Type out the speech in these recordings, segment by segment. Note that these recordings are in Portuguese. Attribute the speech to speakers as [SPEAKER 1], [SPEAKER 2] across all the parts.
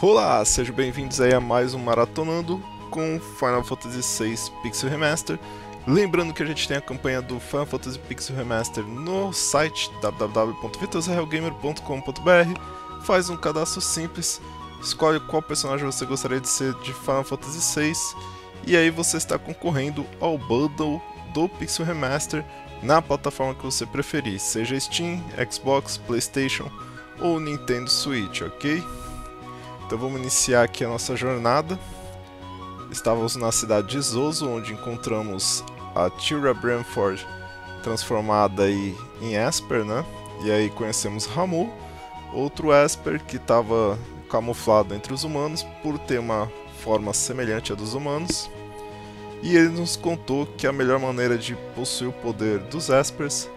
[SPEAKER 1] Olá, sejam bem-vindos aí a mais um Maratonando com Final Fantasy VI Pixel Remaster. Lembrando que a gente tem a campanha do Final Fantasy Pixel Remaster no site www.vitorrealgamer.com.br. Faz um cadastro simples, escolhe qual personagem você gostaria de ser de Final Fantasy VI e aí você está concorrendo ao bundle do Pixel Remaster na plataforma que você preferir, seja Steam, Xbox, PlayStation ou Nintendo Switch, ok? Então vamos iniciar aqui a nossa jornada. Estávamos na cidade de Zoso, onde encontramos a Tyra Branford transformada aí em Esper, né? E aí conhecemos Ramu, outro Esper que estava camuflado entre os humanos por ter uma forma semelhante à dos humanos. E ele nos contou que a melhor maneira de possuir o poder dos Espers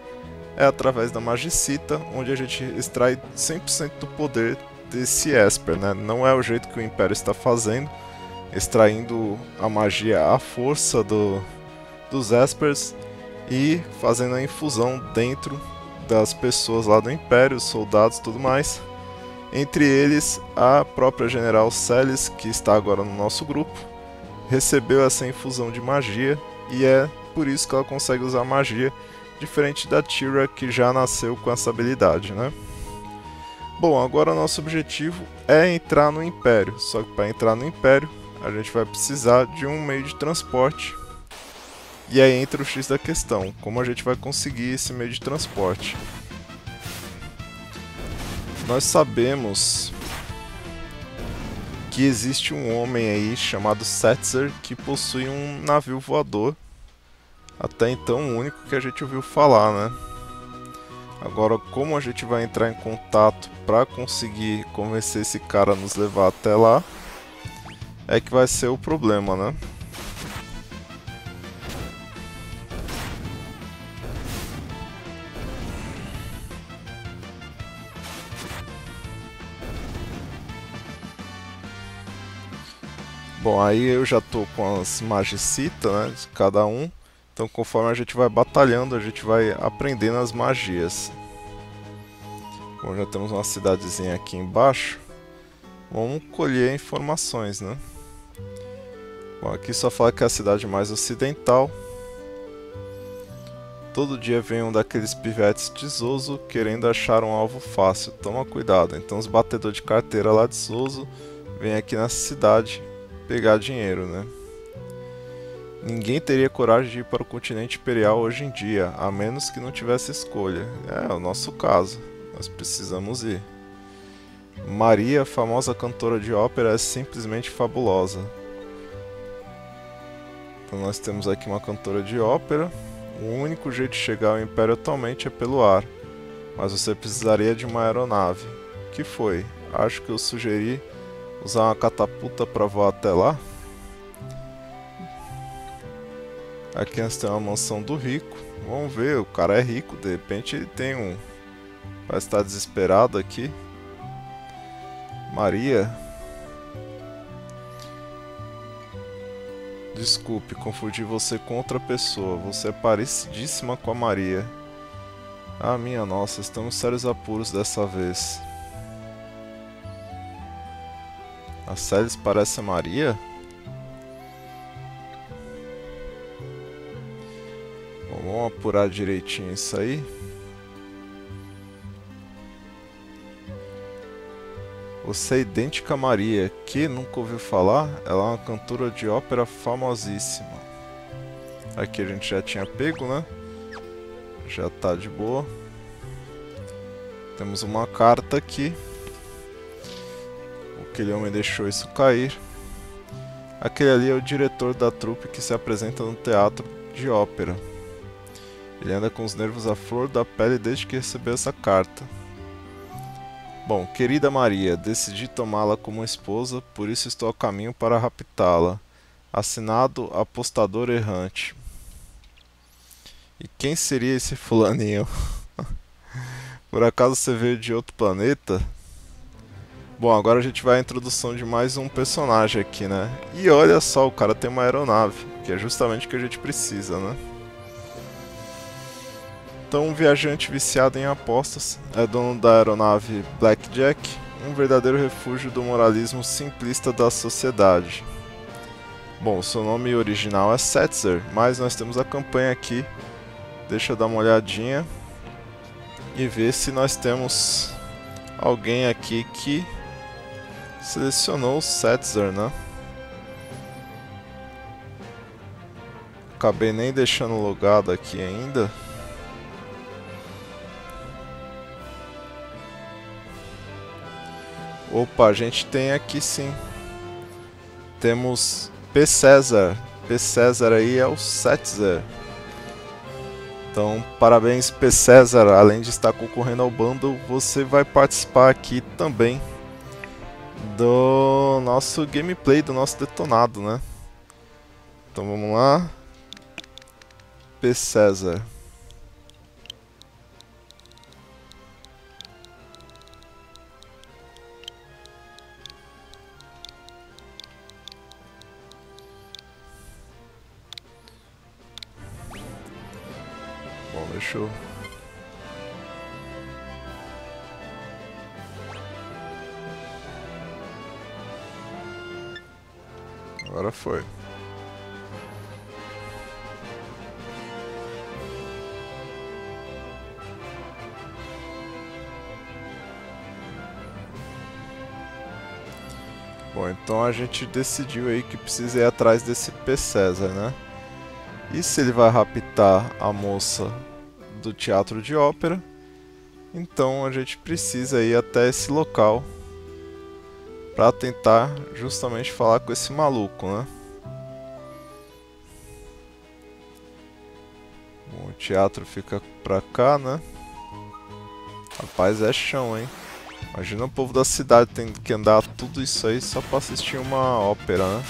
[SPEAKER 1] é através da Magicita, onde a gente extrai 100% do poder desse Esper, né? Não é o jeito que o Império está fazendo, extraindo a magia à força do, dos Espers e fazendo a infusão dentro das pessoas lá do Império, soldados e tudo mais. Entre eles, a própria General Celis, que está agora no nosso grupo, recebeu essa infusão de magia e é por isso que ela consegue usar magia, diferente da Tira que já nasceu com essa habilidade, né? Bom, agora nosso objetivo é entrar no Império, só que para entrar no Império a gente vai precisar de um meio de transporte. E aí entra o X da questão, como a gente vai conseguir esse meio de transporte? Nós sabemos que existe um homem aí chamado Setzer que possui um navio voador, até então o único que a gente ouviu falar, né? Agora, como a gente vai entrar em contato para conseguir convencer esse cara a nos levar até lá, é que vai ser o problema, né? Bom, aí eu já tô com as magicitas, né? Cada um. Então conforme a gente vai batalhando, a gente vai aprendendo as magias. Bom, já temos uma cidadezinha aqui embaixo. Vamos colher informações, né? Bom, aqui só fala que é a cidade mais ocidental. Todo dia vem um daqueles pivetes de querendo achar um alvo fácil. Toma cuidado. Então os batedores de carteira lá de Zoso vêm aqui nessa cidade pegar dinheiro, né? Ninguém teria coragem de ir para o continente imperial hoje em dia, a menos que não tivesse escolha. É, o nosso caso. Nós precisamos ir. Maria, famosa cantora de ópera, é simplesmente fabulosa. Então nós temos aqui uma cantora de ópera. O único jeito de chegar ao Império atualmente é pelo ar. Mas você precisaria de uma aeronave. Que foi? Acho que eu sugeri usar uma catapulta para voar até lá. Aqui nós temos uma mansão do rico. Vamos ver, o cara é rico, de repente ele tem um. Parece estar desesperado aqui. Maria. Desculpe, confundi você com outra pessoa. Você é parecidíssima com a Maria. Ah, minha nossa, estamos sérios apuros dessa vez. A Celis parece a Maria? Apurar direitinho isso aí. Você é idêntica a Maria, que nunca ouviu falar? Ela é uma cantora de ópera famosíssima. Aqui a gente já tinha pego, né? Já tá de boa. Temos uma carta aqui. Aquele homem deixou isso cair. Aquele ali é o diretor da trupe que se apresenta no teatro de ópera. Ele anda com os nervos à flor da pele desde que recebeu essa carta. Bom, querida Maria, decidi tomá-la como esposa, por isso estou a caminho para raptá-la. Assinado Apostador Errante. E quem seria esse fulaninho? por acaso você veio de outro planeta? Bom, agora a gente vai à introdução de mais um personagem aqui, né? E olha só, o cara tem uma aeronave, que é justamente o que a gente precisa, né? Então, um viajante viciado em apostas é dono da aeronave Blackjack, um verdadeiro refúgio do moralismo simplista da sociedade. Bom, seu nome original é Setzer, mas nós temos a campanha aqui. Deixa eu dar uma olhadinha e ver se nós temos alguém aqui que selecionou o Setzer, né? Acabei nem deixando logado aqui ainda. Opa, a gente tem aqui sim. Temos P. César. P. César aí é o Setzer. Então, parabéns P. César, além de estar concorrendo ao bundle, você vai participar aqui também do nosso gameplay, do nosso detonado, né? Então vamos lá. P. César. Bom, deixa eu... Agora foi. Bom, então a gente decidiu aí que precisa ir atrás desse P. César, né? E se ele vai raptar a moça do teatro de ópera, então a gente precisa ir até esse local para tentar justamente falar com esse maluco, né? Bom, o teatro fica pra cá, né? Rapaz, é chão, hein? Imagina o povo da cidade tendo que andar tudo isso aí só pra assistir uma ópera, né?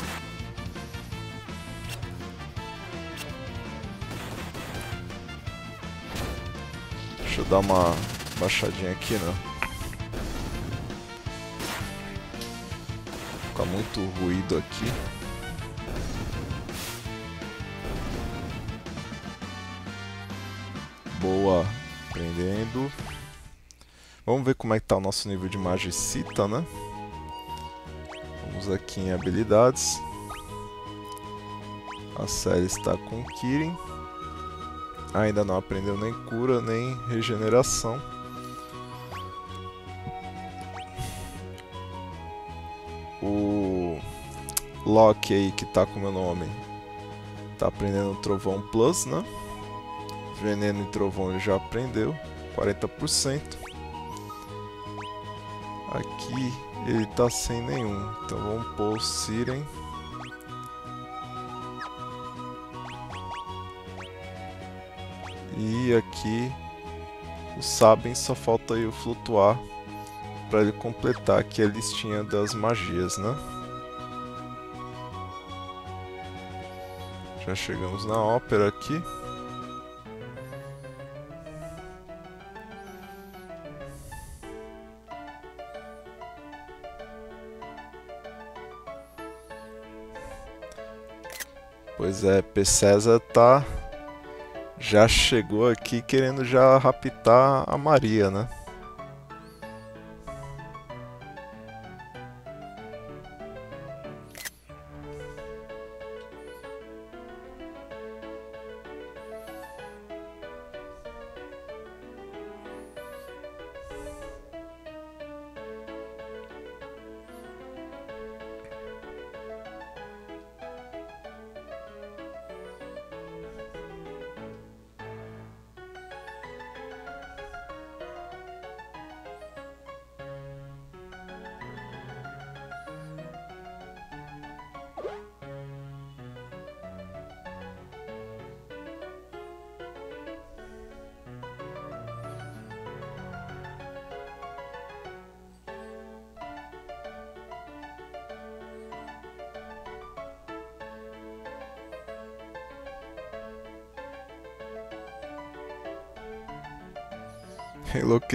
[SPEAKER 1] Dar uma baixadinha aqui, né? Fica muito ruído aqui. Boa, prendendo. Vamos ver como é que tá o nosso nível de magicita, né? Vamos aqui em habilidades. A série está com Kirin. Ainda não aprendeu nem cura, nem regeneração. O Loki aí, que tá com meu nome, tá aprendendo Trovão Plus, né? Veneno e Trovão ele já aprendeu, 40%. Aqui ele tá sem nenhum, então vamos pôr o Siren. Aqui o Sabem só falta aí o flutuar para ele completar aqui a listinha das magias, né? Já chegamos na ópera aqui. Pois é, P. César tá já chegou aqui querendo já raptar a Maria, né?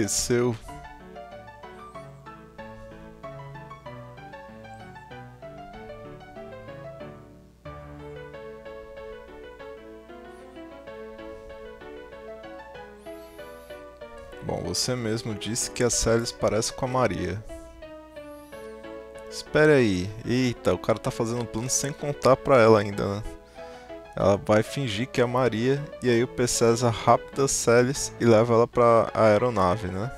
[SPEAKER 1] Enlouqueceu. Bom, você mesmo disse que a Celis parece com a Maria. Espera aí. Eita, o cara tá fazendo plano sem contar pra ela ainda, né? Ela vai fingir que é a Maria e aí o P. César rapta Celis e leva ela pra aeronave, né?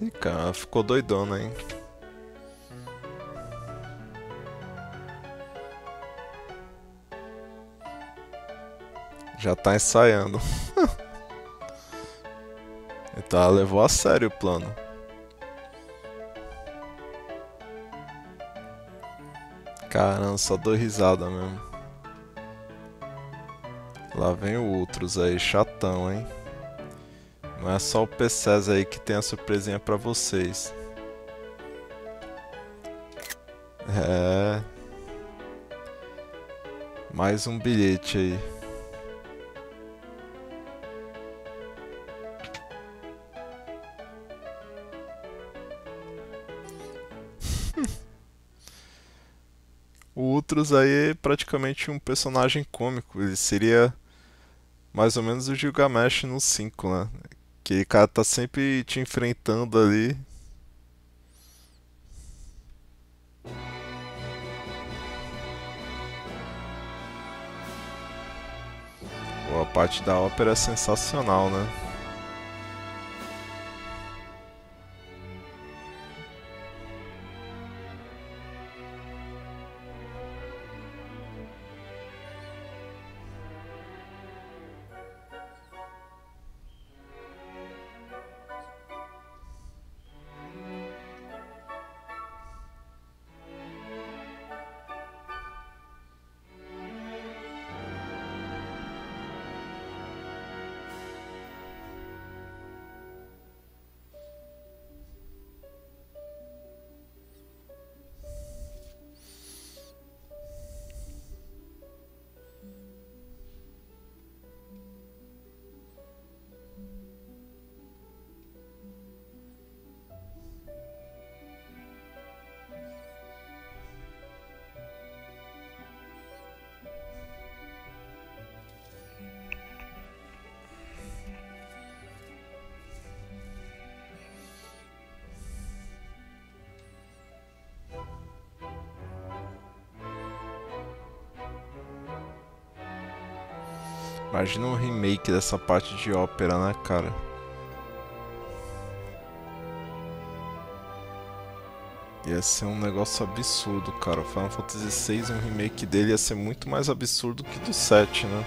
[SPEAKER 1] Ih, cara, ficou doidona, hein? Já tá ensaiando. Ela levou a sério o plano. Caramba, só dou risada mesmo. Lá vem outros aí, chatão, hein? Não é só o PCs aí que tem a surpresinha pra vocês. É. Mais um bilhete aí. O Ultros aí é praticamente um personagem cômico. Ele seria mais ou menos o Gilgamesh no 5, né? Que o cara tá sempre te enfrentando ali. Pô, a parte da ópera é sensacional, né? Imagina um remake dessa parte de ópera, né, cara? Ia ser um negócio absurdo, cara. O Final Fantasy VI, um remake dele ia ser muito mais absurdo que do 7, né?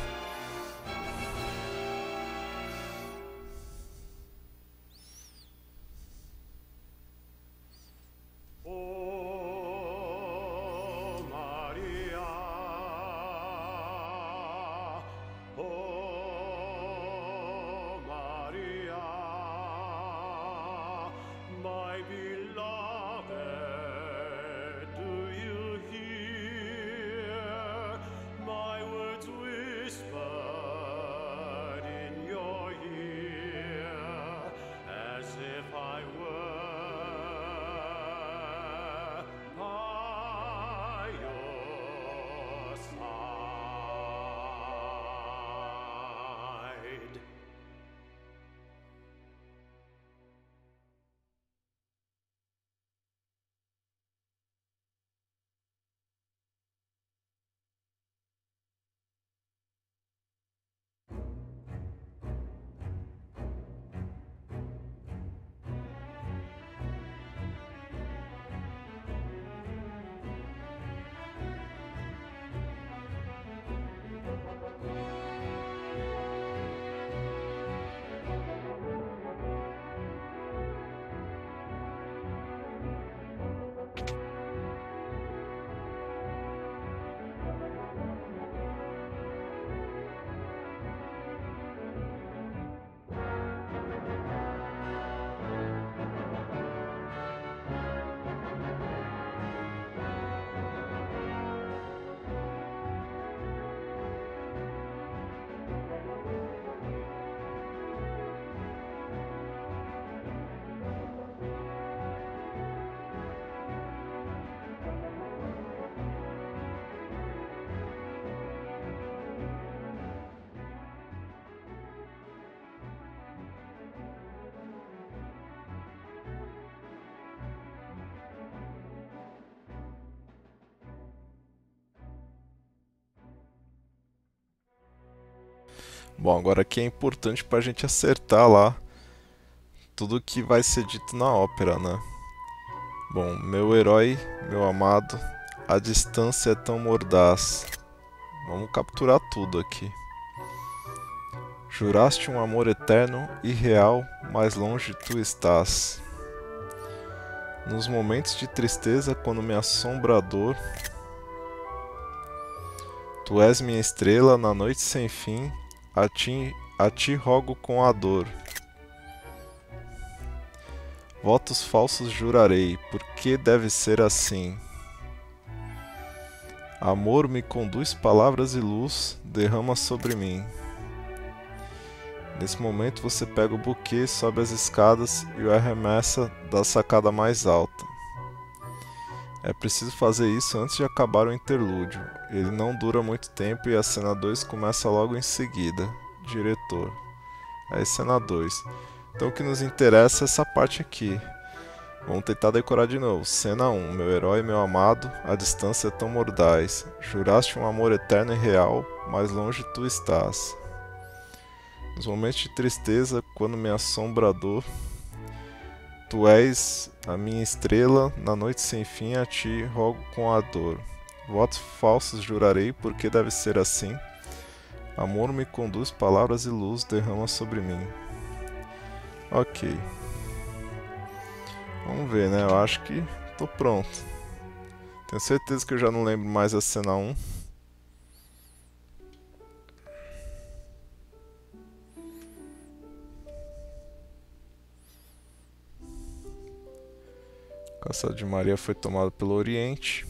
[SPEAKER 1] Bom, agora aqui é importante pra gente acertar lá tudo que vai ser dito na ópera, né? Bom, meu herói, meu amado, a distância é tão mordaz. Vamos capturar tudo aqui. Juraste um amor eterno e real, mais longe tu estás. Nos momentos de tristeza, quando me assombra a dor, tu és minha estrela na noite sem fim, a ti, a ti rogo com a dor. Votos falsos jurarei, porque deve ser assim. Amor me conduz palavras e luz, derrama sobre mim. Nesse momento você pega o buquê, sobe as escadas e o arremessa da sacada mais alta. É preciso fazer isso antes de acabar o interlúdio. Ele não dura muito tempo e a cena 2 começa logo em seguida. Diretor. Aí cena 2. Então o que nos interessa é essa parte aqui. Vamos tentar decorar de novo. Cena 1. Meu herói, meu amado, a distância é tão mordaz. Juraste um amor eterno e real, mais longe tu estás. Nos momentos de tristeza, quando me assombra a dor, Tu és a minha estrela, na noite sem fim a ti rogo com a dor. Votos falsos jurarei, porque deve ser assim. Amor me conduz, palavras e luz derrama sobre mim. Ok. Vamos ver, né? Eu acho que tô pronto. Tenho certeza que eu já não lembro mais a cena 1. Castelo de Maria foi tomado pelo Oriente.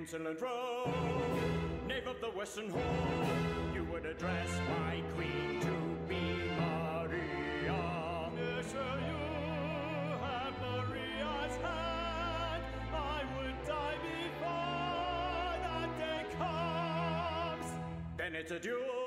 [SPEAKER 2] Insolent row, knave of the western hall, you would address my queen to be Maria. You have Maria's hand. I would die before that day comes. Then it's a duel.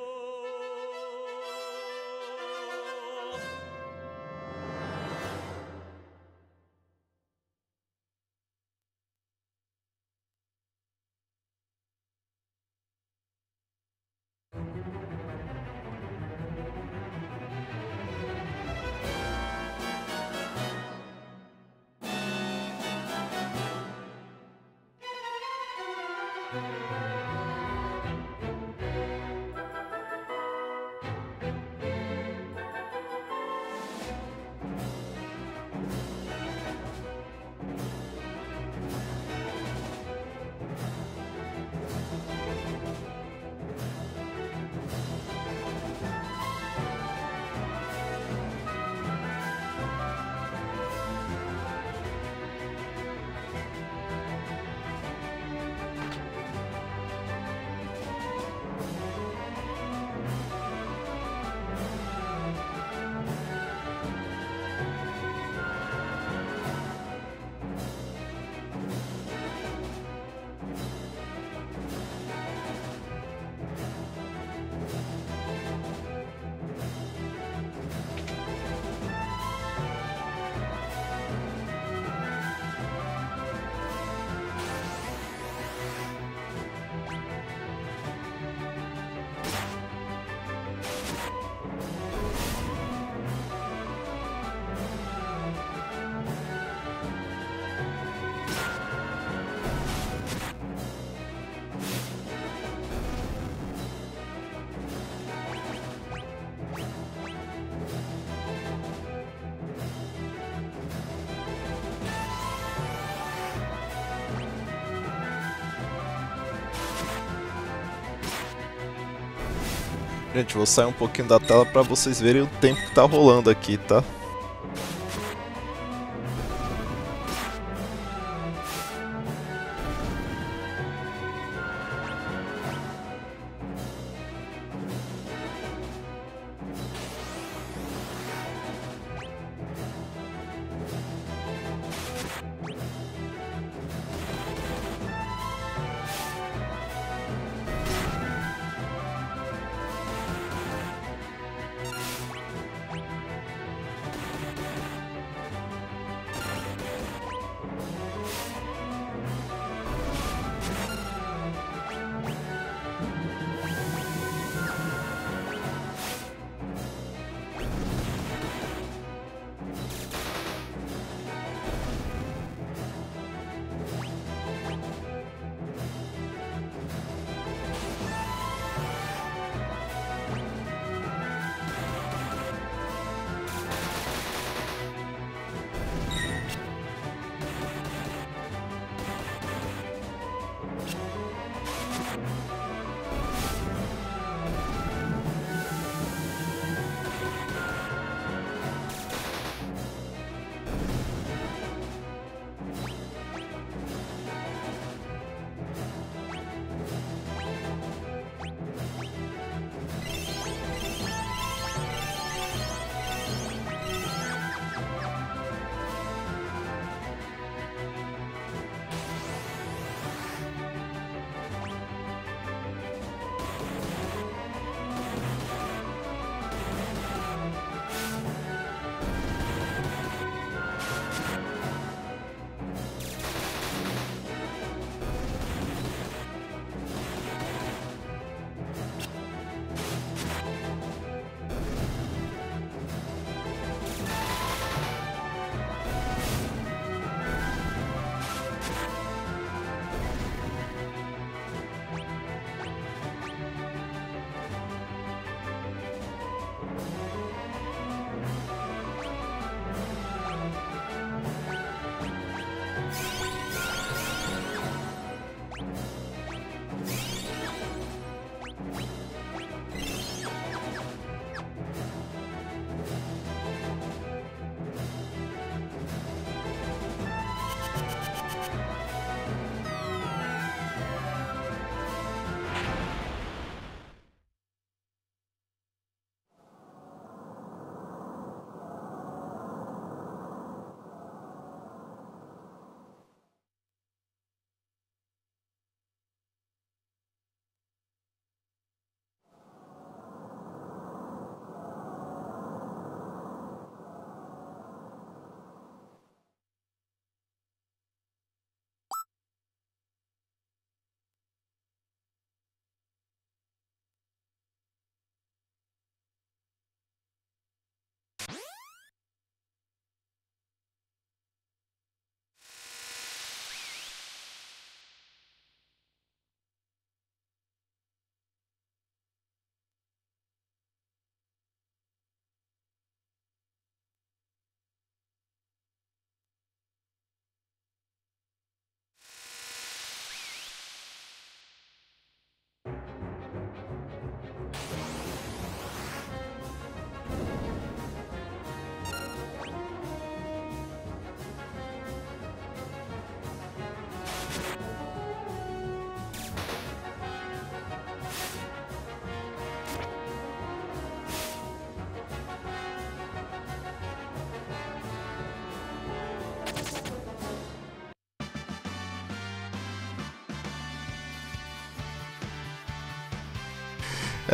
[SPEAKER 1] Gente, vou sair um pouquinho da tela para vocês verem o tempo que tá rolando aqui, tá?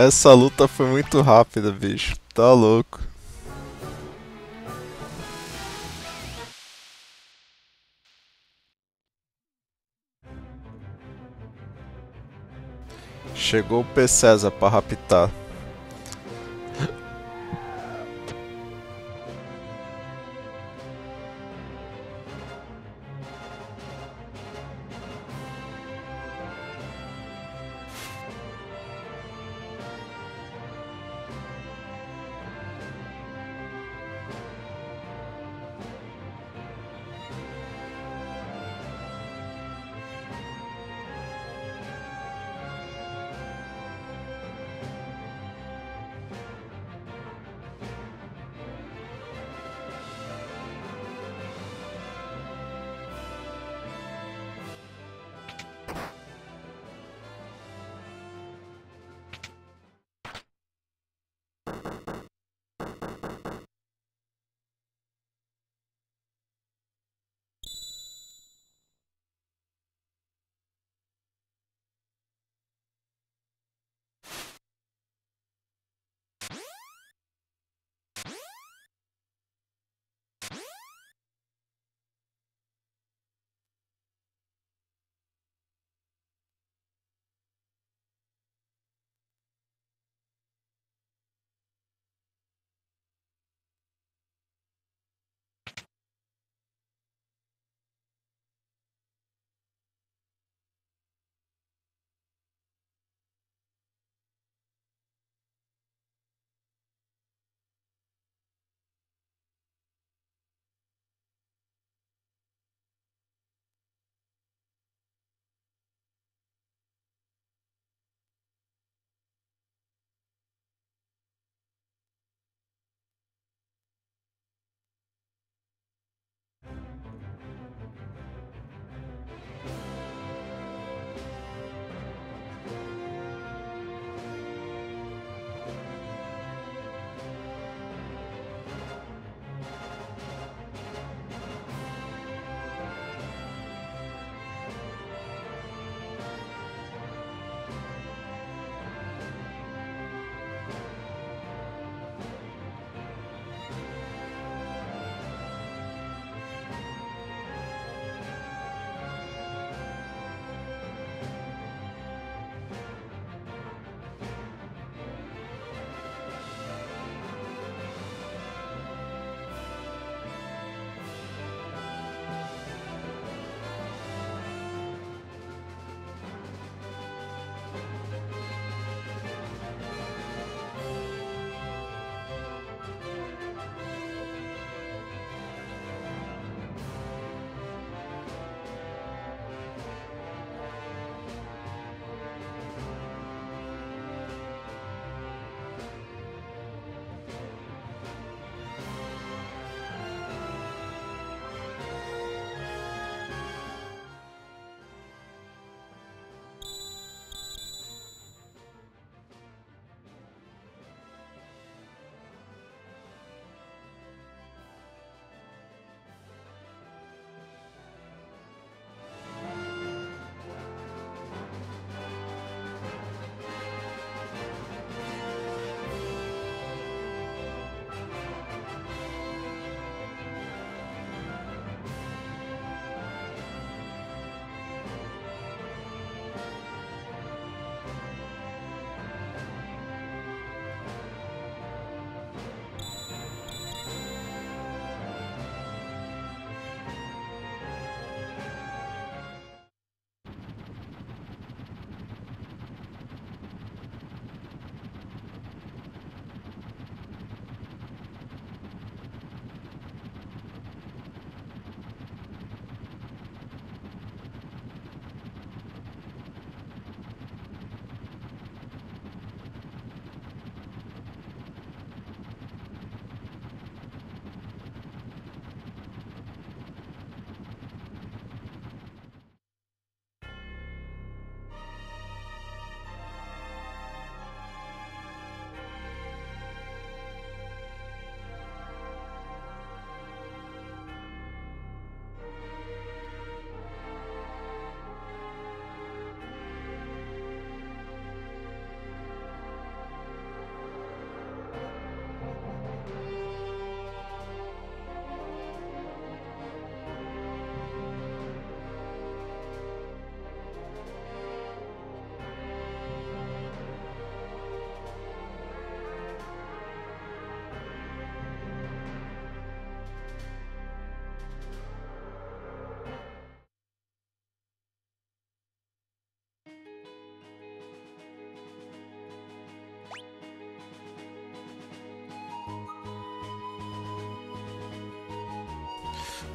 [SPEAKER 1] Essa luta foi muito rápida, bicho. Tá louco. Chegou o P. César pra raptar.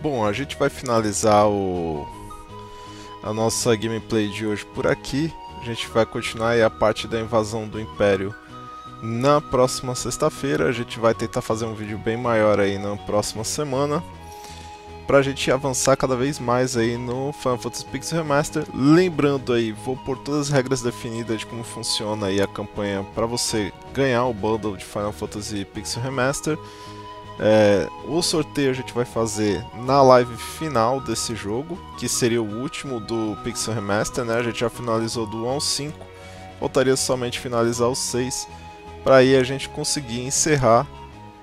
[SPEAKER 1] Bom, a gente vai finalizar o a nossa gameplay de hoje por aqui. A gente vai continuar a parte da invasão do Império na próxima sexta-feira. A gente vai tentar fazer um vídeo bem maior aí na próxima semana pra gente avançar cada vez mais aí no Final Fantasy Pixel Remaster. Lembrando aí, vou pôr todas as regras definidas de como funciona aí a campanha para você ganhar o bundle de Final Fantasy Pixel Remaster. É, o sorteio a gente vai fazer na live final desse jogo, que seria o último do Pixel Remaster, né? A gente já finalizou do 1 ao 5, faltaria somente finalizar o 6, para aí a gente conseguir encerrar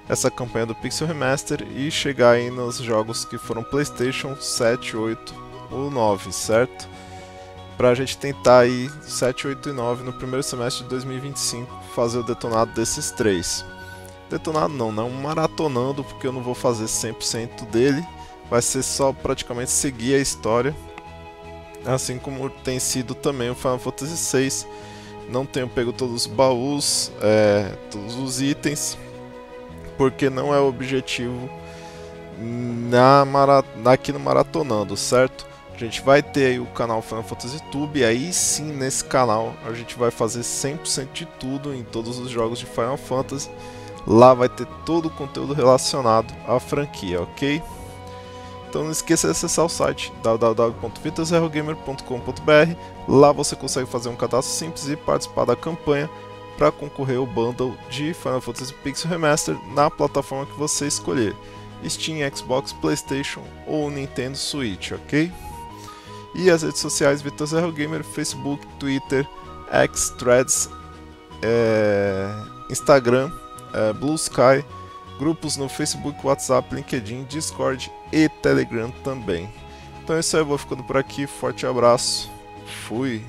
[SPEAKER 1] essa campanha do Pixel Remaster e chegar aí nos jogos que foram PlayStation 7, 8 ou 9, certo? Pra gente tentar aí 7, 8 e 9 no primeiro semestre de 2025 fazer o detonado desses três. Detonado não, não maratonando, porque eu não vou fazer 100% dele, vai ser só praticamente seguir a história, assim como tem sido também o Final Fantasy VI. Não tenho pego todos os baús, é, todos os itens, porque não é o objetivo na mara... aqui no Maratonando, certo? A gente vai ter aí o canal Final Fantasy Tube, aí sim nesse canal a gente vai fazer 100% de tudo em todos os jogos de Final Fantasy. Lá vai ter todo o conteúdo relacionado à franquia, ok? Então não esqueça de acessar o site www.vitorserrogamer.com.br. Lá você consegue fazer um cadastro simples e participar da campanha para concorrer ao bundle de Final Fantasy Pixel Remaster na plataforma que você escolher: Steam, Xbox, PlayStation ou Nintendo Switch, ok? E as redes sociais Vitor Zero Gamer, Facebook, Twitter, X, Threads, é, Instagram, é, Blue Sky, grupos no Facebook, WhatsApp, LinkedIn, Discord e Telegram também. Então é isso aí, eu vou ficando por aqui. Forte abraço. Fui.